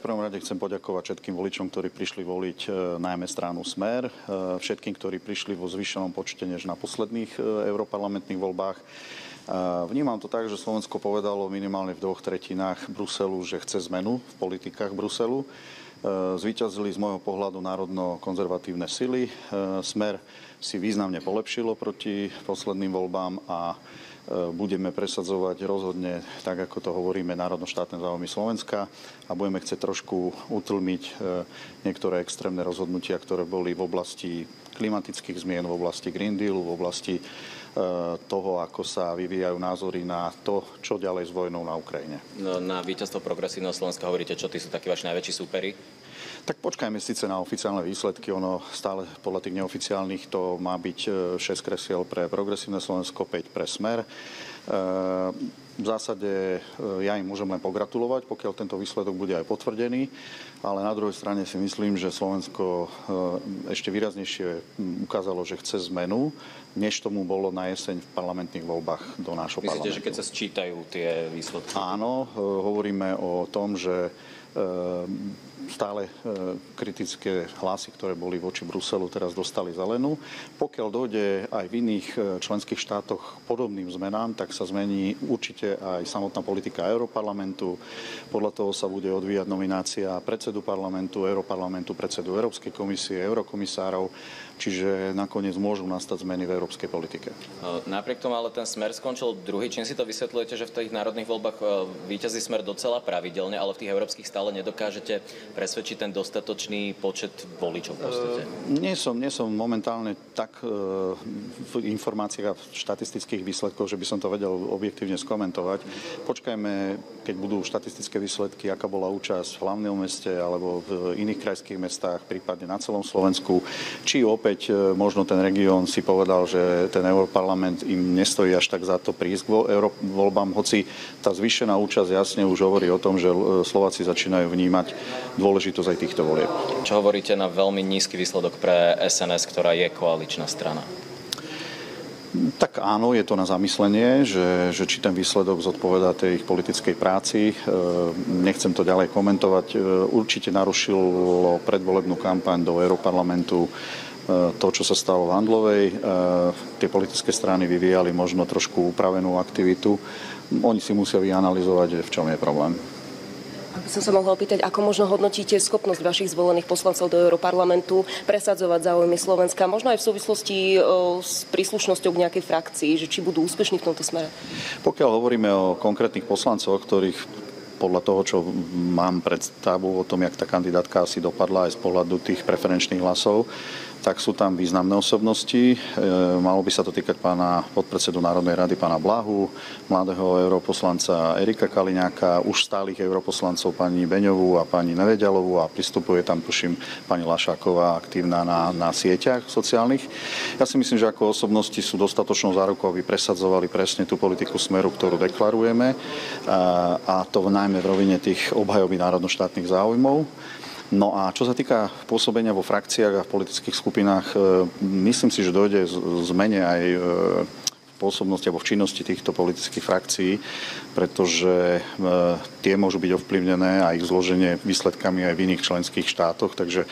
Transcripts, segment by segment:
V prvom rade chcem poďakovať všetkým voličom, ktorí prišli voliť e, najmä stranu Smer, e, všetkým, ktorí prišli vo zvyšenom počte než na posledných e, europarlamentných voľbách. Vnímam to tak, že Slovensko povedalo minimálne v dvoch tretinách Bruselu, že chce zmenu v politikách Bruselu. Zvíťazili z môjho pohľadu národno-konzervatívne sily. Smer si významne polepšilo proti posledným voľbám a budeme presadzovať rozhodne, tak ako to hovoríme, národno-štátne záujmy Slovenska a budeme chcieť trošku utlmiť e, niektoré extrémne rozhodnutia, ktoré boli v oblasti klimatických zmien, v oblasti Green Dealu, v oblasti e, toho, ako sa vyvíjajú názory na to, čo ďalej s vojnou na Ukrajine. No, na víťazstvo progresívneho Slovenska hovoríte, čo tí sú takí vaši najväčší súperi? Tak počkajme síce na oficiálne výsledky. Ono stále podľa tých neoficiálnych to má byť 6 e, kresiel pre progresívne Slovensko, 5 pre smer. E, v zásade e, ja im môžem len pogratulovať, pokiaľ tento výsledok bude aj potvrdený, ale na druhej strane si myslím, že Slovensko ešte výraznejšie ukázalo, že chce zmenu, než tomu bolo na jeseň v parlamentných voľbách do nášho Myslíte, parlamentu. Myslíte, že keď sa sčítajú tie výsledky? Áno, hovoríme o tom, že stále e, kritické hlasy, ktoré boli voči Bruselu, teraz dostali zelenú. Pokiaľ dojde aj v iných e, členských štátoch podobným zmenám, tak sa zmení určite aj samotná politika Európarlamentu. Podľa toho sa bude odvíjať nominácia predsedu parlamentu, Európarlamentu, predsedu Európskej komisie, eurokomisárov čiže nakoniec môžu nastať zmeny v európskej politike. Napriek tomu ale ten smer skončil druhý. Čím si to vysvetľujete, že v tých národných voľbách víťazí smer docela pravidelne, ale v tých európskych stále nedokážete presvedčiť ten dostatočný počet voličov v podstate? Nie som, nie som momentálne tak v informáciách a v štatistických výsledkoch, že by som to vedel objektívne skomentovať. Počkajme, keď budú štatistické výsledky, aká bola účasť v hlavnom meste alebo v iných krajských mestách, prípadne na celom Slovensku, či opäť e, možno ten región si povedal, že ten Európarlament im nestojí až tak za to prísť k voľbám, hoci tá zvýšená účasť jasne už hovorí o tom, že e, Slováci začínajú vnímať dôležitosť aj týchto volieb. Čo hovoríte na veľmi nízky výsledok pre SNS, ktorá je koaličná strana? Tak áno, je to na zamyslenie, že, že či ten výsledok zodpoveda tej ich politickej práci. E, nechcem to ďalej komentovať. Určite narušilo predvolebnú kampaň do Európarlamentu E, to, čo sa stalo v Handlovej. E, tie politické strany vyvíjali možno trošku upravenú aktivitu. Oni si musia vyanalizovať, v čom je problém. Ak som sa mohla opýtať, ako možno hodnotíte schopnosť vašich zvolených poslancov do Európarlamentu presadzovať záujmy Slovenska, možno aj v súvislosti e, s príslušnosťou k nejakej frakcii, že či budú úspešní v tomto smere? Pokiaľ hovoríme o konkrétnych poslancoch, ktorých podľa toho, čo mám predstavu o tom, jak tá kandidátka asi dopadla aj z pohľadu tých preferenčných hlasov, tak sú tam významné osobnosti. E, malo by sa to týkať pána podpredsedu Národnej rady, pána Blahu, mladého europoslanca Erika Kaliňáka, už stálych europoslancov pani Beňovú a pani Nevedialovú a pristupuje tam, tuším, pani Lašáková aktívna na, na sieťach sociálnych. Ja si myslím, že ako osobnosti sú dostatočnou zárukou, aby presadzovali presne tú politiku smeru, ktorú deklarujeme a, to najmä v rovine tých obhajoby národnoštátnych záujmov. No a čo sa týka pôsobenia vo frakciách a v politických skupinách, e, myslím si, že dojde zmene aj e, pôsobnosti alebo v činnosti týchto politických frakcií, pretože e, tie môžu byť ovplyvnené a ich zloženie výsledkami aj v iných členských štátoch, takže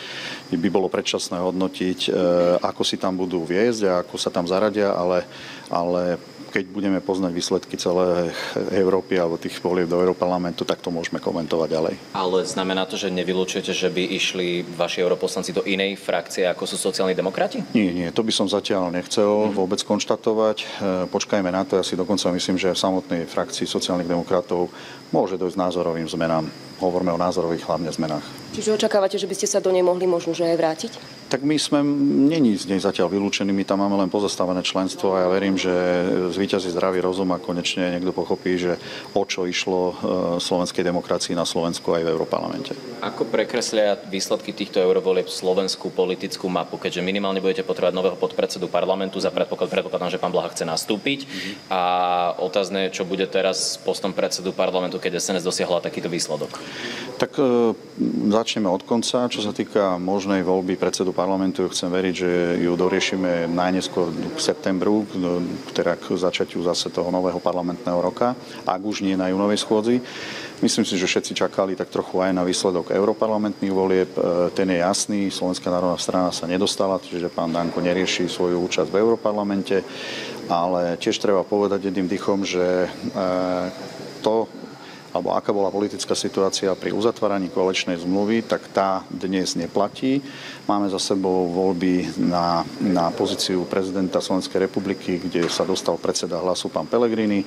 by bolo predčasné hodnotiť, ako si tam budú viesť a ako sa tam zaradia, ale, ale keď budeme poznať výsledky celé Európy alebo tých volieb do Európarlamentu, tak to môžeme komentovať ďalej. Ale znamená to, že nevylučujete, že by išli vaši europoslanci do inej frakcie, ako sú sociálni demokrati? Nie, nie, to by som zatiaľ nechcel mm. vôbec konštatovať. E, počkajme na to, ja si dokonca myslím, že v samotnej frakcii sociálnych demokratov môže dojsť názorovým zmenám. Hovoríme o názorových hlavne zmenách. Čiže očakávate, že by ste sa do nej mohli možno že aj vrátiť? Tak my sme, není z nej zatiaľ vylúčení, my tam máme len pozastavené členstvo a ja verím, že zvýťazí zdravý rozum a konečne niekto pochopí, že o čo išlo e, slovenskej demokracii na Slovensku aj v Európarlamente. Ako prekreslia výsledky týchto eurovolieb slovenskú politickú mapu, keďže minimálne budete potrebovať nového podpredsedu parlamentu, za predpoklad, predpokladám, že pán Blaha chce nastúpiť mm-hmm. a otázne, čo bude teraz s postom predsedu parlamentu, keď SNS dosiahla takýto výsledok. Tak e, začneme od konca. Čo sa týka možnej voľby predsedu parlamentu, chcem veriť, že ju doriešime najneskôr v septembru, teda k začiatiu zase toho nového parlamentného roka, ak už nie na junovej schôdzi. Myslím si, že všetci čakali tak trochu aj na výsledok europarlamentných volieb. E, ten je jasný, Slovenská národná strana sa nedostala, čiže pán Danko nerieši svoju účasť v europarlamente, ale tiež treba povedať jedným dychom, že e, to, alebo aká bola politická situácia pri uzatváraní koaličnej zmluvy, tak tá dnes neplatí. Máme za sebou voľby na, na pozíciu prezidenta Slovenskej republiky, kde sa dostal predseda hlasu pán Pelegrini.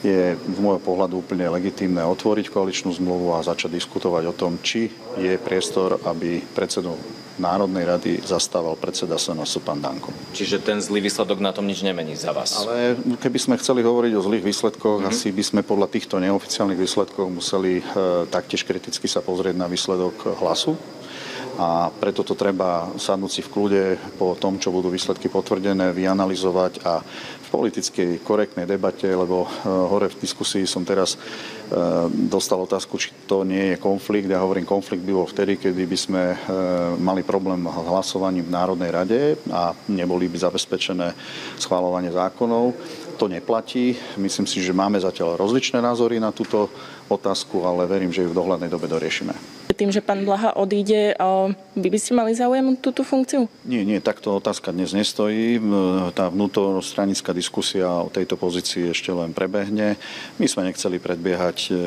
Je v môjho pohľadu úplne legitímne otvoriť koaličnú zmluvu a začať diskutovať o tom, či je priestor, aby predsedu Národnej rady zastával predseda SNS pán Danko. Čiže ten zlý výsledok na tom nič nemení za vás? Ale keby sme chceli hovoriť o zlých výsledkoch, mm-hmm. asi by sme podľa týchto neoficiálnych výsledkov museli e, taktiež kriticky sa pozrieť na výsledok hlasu a preto to treba sadnúť si v kľude po tom, čo budú výsledky potvrdené, vyanalizovať a v politickej korektnej debate, lebo e, hore v diskusii som teraz Ehm, dostal otázku, či to nie je konflikt. Ja hovorím, konflikt by bol vtedy, kedy by sme ehm, mali problém s hlasovaním v Národnej rade a neboli by zabezpečené schváľovanie zákonov. To neplatí. Myslím si, že máme zatiaľ rozličné názory na túto otázku, ale verím, že ju v dohľadnej dobe doriešime tým, že pán Blaha odíde, vy by ste mali záujem túto funkciu? Nie, nie, takto otázka dnes nestojí. Tá vnútorstranická diskusia o tejto pozícii ešte len prebehne. My sme nechceli predbiehať e,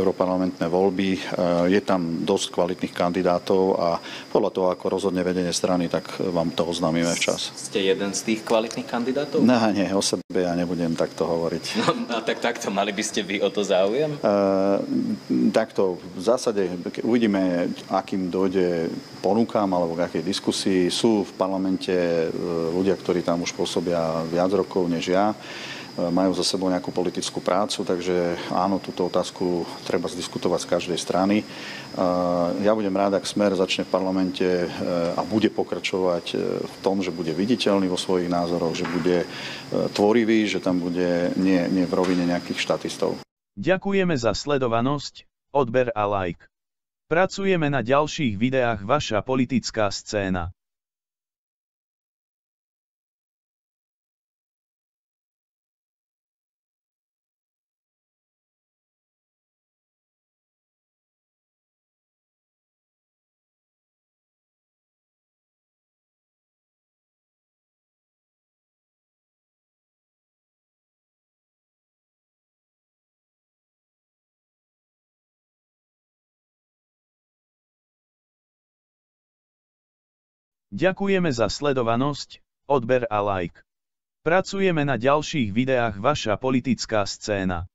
europarlamentné voľby. E, je tam dosť kvalitných kandidátov a podľa toho, ako rozhodne vedenie strany, tak vám to oznámime včas. Ste jeden z tých kvalitných kandidátov? No, nie, o sebe ja nebudem takto hovoriť. No, a tak takto, mali by ste vy o to záujem? Uh, takto, v zásade uvidíme, akým dojde ponúkam alebo k akej diskusii. Sú v parlamente e, ľudia, ktorí tam už pôsobia viac rokov než ja e, majú za sebou nejakú politickú prácu, takže áno, túto otázku treba zdiskutovať z každej strany. E, ja budem rád, ak Smer začne v parlamente a bude pokračovať v tom, že bude viditeľný vo svojich názoroch, že bude tvorivý, že tam bude nie, nie v rovine nejakých štatistov. Ďakujeme za sledovanosť, odber a like. Pracujeme na ďalších videách Vaša politická scéna. Ďakujeme za sledovanosť, odber a like. Pracujeme na ďalších videách Vaša politická scéna.